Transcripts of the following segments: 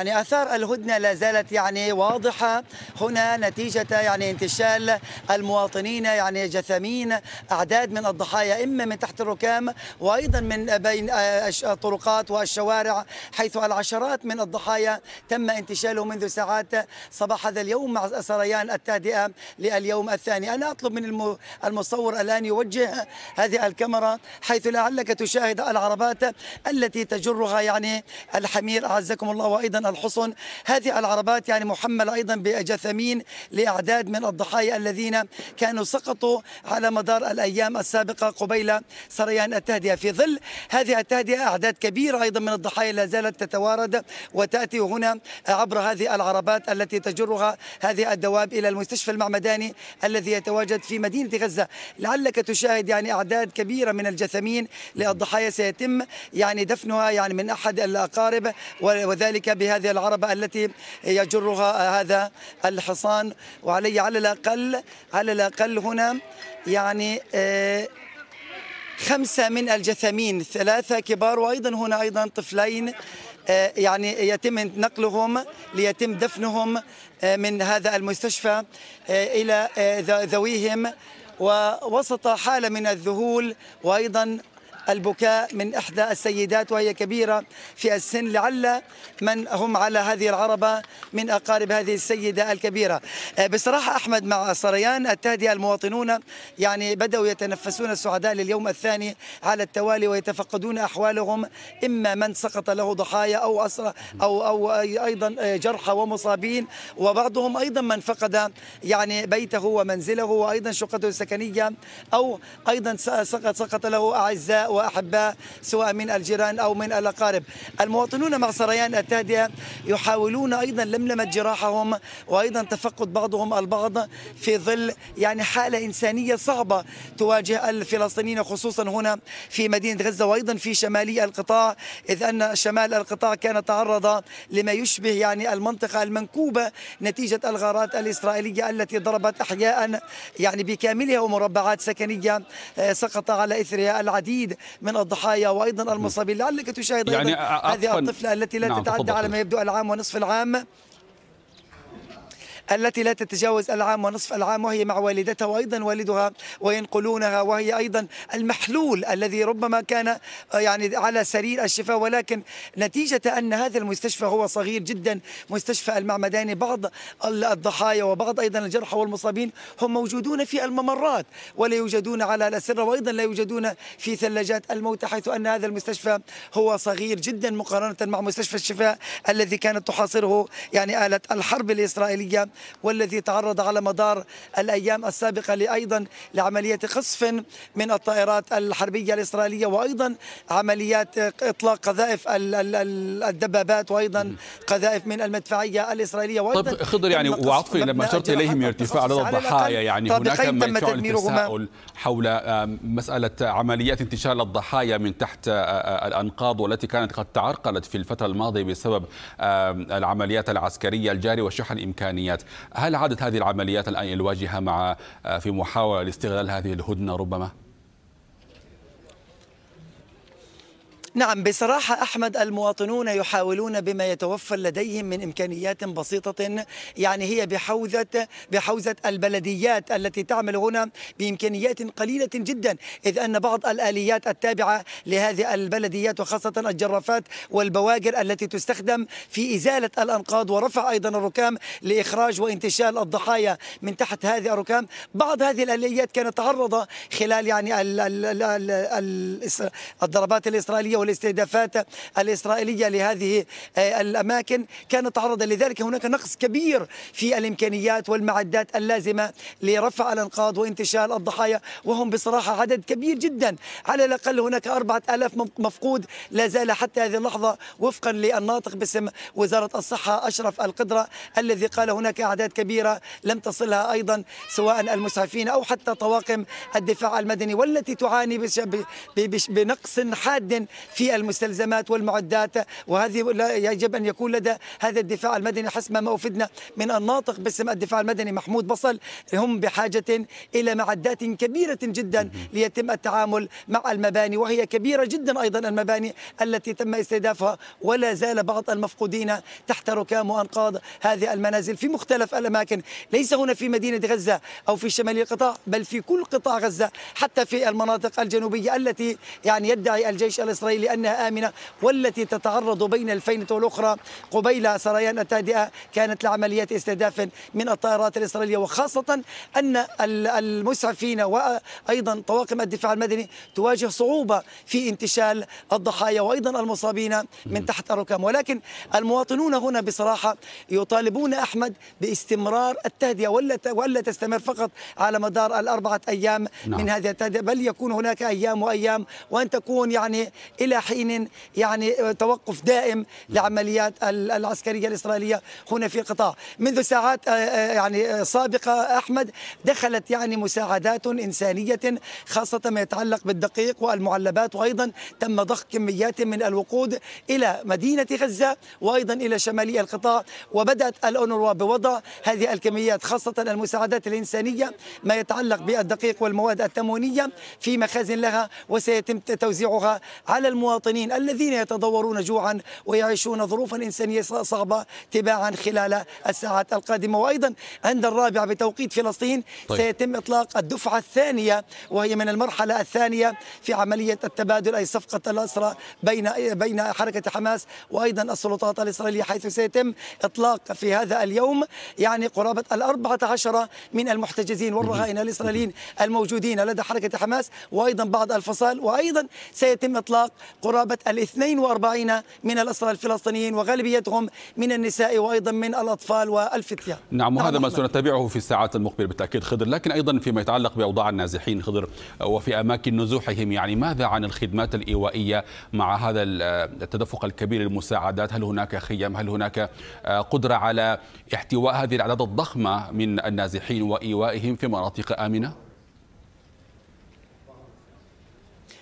يعني آثار الهدنة لا زالت يعني واضحة. هنا نتيجة يعني انتشال المواطنين يعني جثامين أعداد من الضحايا إما من تحت الركام وأيضا من بين الطرقات والشوارع حيث العشرات من الضحايا تم انتشاله منذ ساعات صباح هذا اليوم مع سريان التهدئة لليوم الثاني. أنا أطلب من المصور الآن يوجه هذه الكاميرا حيث لعلك تشاهد العربات التي تجرها يعني الحمير. أعزكم الله وأيضا الحصن. هذه العربات يعني محملة أيضا بجثمين لأعداد من الضحايا الذين كانوا سقطوا على مدار الأيام السابقة قبيل سريان التهدئة. في ظل هذه التهدئة أعداد كبيرة أيضا من الضحايا لا زالت تتوارد وتأتي هنا عبر هذه العربات التي تجرها هذه الدواب إلى المستشفى المعمداني الذي يتواجد في مدينة غزة. لعلك تشاهد يعني أعداد كبيرة من الجثمين للضحايا. سيتم يعني دفنها يعني من أحد الأقارب وذلك بهذه العربة التي يجرها هذا الحصان وعلي على الأقل على الأقل هنا يعني خمسة من الجثامين ثلاثة كبار وأيضا هنا أيضا طفلين يعني يتم نقلهم ليتم دفنهم من هذا المستشفى إلى ذويهم ووسط حالة من الذهول وأيضا البكاء من إحدى السيدات وهي كبيرة في السن لعل من هم على هذه العربة من أقارب هذه السيدة الكبيرة. بصراحة أحمد مع سريان التهدئة المواطنون يعني بدأوا يتنفسون السعداء لليوم الثاني على التوالي ويتفقدون أحوالهم إما من سقط له ضحايا أو أسرى أو, أو أيضا جرحى ومصابين وبعضهم أيضا من فقد يعني بيته ومنزله وأيضا شقته السكنية أو أيضا سقط سقط له أعزاء واحباء سواء من الجيران أو من الأقارب. المواطنون مع سريان التهدئه يحاولون أيضا لملمة جراحهم وأيضا تفقد بعضهم البعض في ظل يعني حالة إنسانية صعبة تواجه الفلسطينيين خصوصا هنا في مدينة غزة وأيضا في شمالي القطاع إذ أن شمال القطاع كان تعرض لما يشبه يعني المنطقة المنكوبة نتيجة الغارات الإسرائيلية التي ضربت احياء يعني بكاملها ومربعات سكنية سقط على إثرها العديد من الضحايا وأيضا المصابين لعلك تشاهد يعني هذه الطفلة التي لا نعم تتعدى على ما يبدو العام ونصف العام. التي لا تتجاوز العام ونصف العام وهي مع والدتها وأيضا والدها وينقلونها وهي أيضا المحلول الذي ربما كان يعني على سرير الشفاء. ولكن نتيجة أن هذا المستشفى هو صغير جدا مستشفى المعمداني. بعض الضحايا وبعض أيضا الجرحى والمصابين هم موجودون في الممرات ولا يوجدون على الأسرة وأيضا لا يوجدون في ثلاجات الموتى حيث أن هذا المستشفى هو صغير جدا مقارنة مع مستشفى الشفاء الذي كانت تحاصره يعني آلة الحرب الإسرائيلية والذي تعرض على مدار الأيام السابقة أيضا لعملية قصف من الطائرات الحربية الإسرائيلية وأيضا عمليات إطلاق قذائف الدبابات وأيضا قذائف من المدفعية الإسرائيلية وأيضا طيب خضر يعني وعطفي لما أشرت إليه من ارتفاع عدد الضحايا يعني هناك من التساؤل حول مسألة عمليات انتشال الضحايا من تحت الأنقاض والتي كانت قد تعرقلت في الفترة الماضية بسبب العمليات العسكرية الجارية وشحن الإمكانيات. هل عادت هذه العمليات الآن الواجهة مع في محاولة لاستغلال هذه الهدنة ربما؟ نعم بصراحة أحمد المواطنون يحاولون بما يتوفر لديهم من إمكانيات بسيطة يعني هي بحوزة بحوزة البلديات التي تعمل هنا بإمكانيات قليلة جدا إذ أن بعض الآليات التابعة لهذه البلديات وخاصة الجرافات والبواجر التي تستخدم في إزالة الأنقاض ورفع أيضا الركام لإخراج وانتشال الضحايا من تحت هذه الركام. بعض هذه الآليات كانت تعرض خلال يعني ال ال ال ال الضربات الإسرائيلية والاستهدافات الإسرائيلية لهذه الأماكن كانت تعرض لذلك. هناك نقص كبير في الإمكانيات والمعدات اللازمة لرفع الأنقاض وانتشال الضحايا وهم بصراحة عدد كبير جدا. على الأقل هناك أربعة ألاف مفقود لا زال حتى هذه اللحظة وفقا للناطق باسم وزارة الصحة أشرف القدرة الذي قال هناك أعداد كبيرة لم تصلها أيضا سواء المسعفين أو حتى طواقم الدفاع المدني والتي تعاني بنقص حاد في المستلزمات والمعدات وهذه يجب أن يكون لدى هذا الدفاع المدني حسب ما أفدنا من الناطق باسم الدفاع المدني محمود بصل. هم بحاجة إلى معدات كبيرة جدا ليتم التعامل مع المباني وهي كبيرة جدا أيضا المباني التي تم استهدافها ولا زال بعض المفقودين تحت ركام وأنقاض هذه المنازل في مختلف الأماكن ليس هنا في مدينة غزة أو في شمال القطاع بل في كل قطاع غزة حتى في المناطق الجنوبية التي يعني يدعي الجيش الإسرائيلي أنها آمنة والتي تتعرض بين الفينة والأخرى. قبيل سريان التهدئة كانت لعمليات استهداف من الطائرات الإسرائيلية وخاصة أن المسعفين وأيضا طواقم الدفاع المدني تواجه صعوبة في انتشال الضحايا وأيضا المصابين من تحت الركام. ولكن المواطنون هنا بصراحة يطالبون أحمد باستمرار التهدئة ولا ولا تستمر فقط على مدار الأربعة أيام نعم. من هذه التهدئة بل يكون هناك أيام وأيام وأن تكون يعني إلى حين يعني توقف دائم لعمليات العسكرية الإسرائيلية هنا في القطاع منذ ساعات يعني سابقة أحمد دخلت يعني مساعدات إنسانية خاصة ما يتعلق بالدقيق والمعلبات وأيضا تم ضخ كميات من الوقود إلى مدينة غزة وأيضا إلى شمالي القطاع. وبدأت الأونروا بوضع هذه الكميات خاصة المساعدات الإنسانية ما يتعلق بالدقيق والمواد التموينية في مخازن لها وسيتم توزيعها على المواطنين الذين يتضورون جوعا ويعيشون ظروفا إنسانية صعبة تباعا خلال الساعات القادمة وأيضا عند الرابع بتوقيت فلسطين طيب. سيتم إطلاق الدفعة الثانية وهي من المرحلة الثانية في عملية التبادل أي صفقة الأسرى بين بين حركة حماس وأيضا السلطات الإسرائيلية حيث سيتم إطلاق في هذا اليوم يعني قرابة الأربعة عشر من المحتجزين والرهائن الإسرائيليين الموجودين لدى حركة حماس وأيضا بعض الفصال وأيضا سيتم إطلاق قرابة ال 42 من الأسرى الفلسطينيين وغالبيتهم من النساء وأيضا من الأطفال والفتيان نعم وهذا نعم ما سنتابعه في الساعات المقبلة بالتأكيد خضر. لكن أيضا فيما يتعلق بأوضاع النازحين خضر وفي أماكن نزوحهم يعني ماذا عن الخدمات الإيوائية مع هذا التدفق الكبير للمساعدات؟ هل هناك خيم هل هناك قدرة على احتواء هذه الأعداد الضخمة من النازحين وإيوائهم في مناطق آمنة؟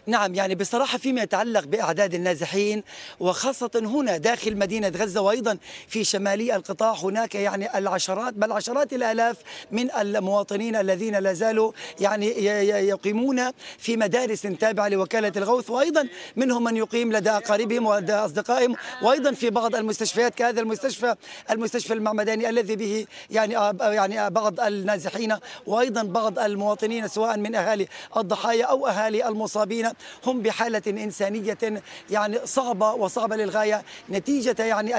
نعم يعني بصراحة فيما يتعلق بأعداد النازحين وخاصة هنا داخل مدينة غزة وأيضا في شمالي القطاع هناك يعني العشرات بل عشرات الآلاف من المواطنين الذين لا زالوا يعني يقيمون في مدارس تابعة لوكالة الغوث وأيضا منهم من يقيم لدى أقاربهم ولدى أصدقائهم وأيضا في بعض المستشفيات كهذا المستشفى المستشفى المعمداني الذي به يعني يعني بعض النازحين وأيضا بعض المواطنين سواء من أهالي الضحايا أو أهالي المصابين. هم بحالة إنسانية يعني صعبة وصعبة للغاية. نتيجة يعني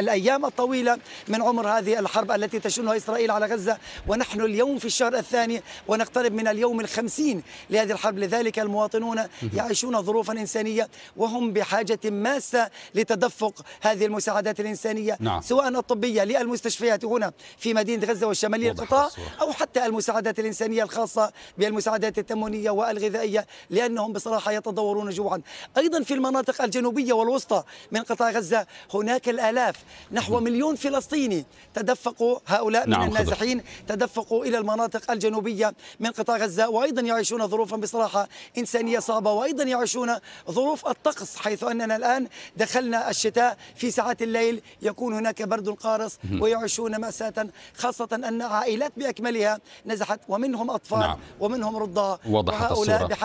الأيام الطويلة من عمر هذه الحرب التي تشنها إسرائيل على غزة. ونحن اليوم في الشهر الثاني ونقترب من اليوم الخمسين لهذه الحرب. لذلك المواطنون يعيشون ظروفا إنسانية وهم بحاجة ماسة لتدفق هذه المساعدات الإنسانية نعم. سواء الطبية للمستشفيات هنا في مدينة غزة والشمالية القطاع أو حتى المساعدات الإنسانية الخاصة بالمساعدات التموينية والغذائية لأنه لأنهم بصراحة يتضورون جوعا. أيضا في المناطق الجنوبية والوسطى من قطاع غزة هناك الآلاف نحو مليون فلسطيني تدفقوا هؤلاء نعم من النازحين تدفقوا إلى المناطق الجنوبية من قطاع غزة وأيضا يعيشون ظروفا بصراحة إنسانية صعبة وأيضا يعيشون ظروف الطقس حيث أننا الآن دخلنا الشتاء في ساعات الليل يكون هناك برد قارص ويعيشون مأساة خاصة أن عائلات بأكملها نزحت ومنهم أطفال نعم. ومنهم رضع وهؤلاء بحاجة